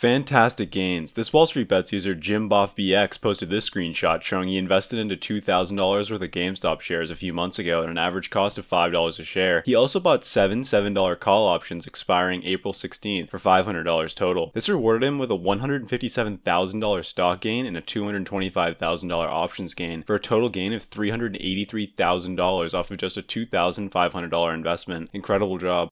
Fantastic gains. This Wall Street Bets user JimBoffBX posted this screenshot showing he invested into $2,000 worth of GameStop shares a few months ago at an average cost of $5 a share. He also bought seven $7 call options expiring April 16th for $500 total. This rewarded him with a $157,000 stock gain and a $225,000 options gain for a total gain of $383,000 off of just a $2,500 investment. Incredible job.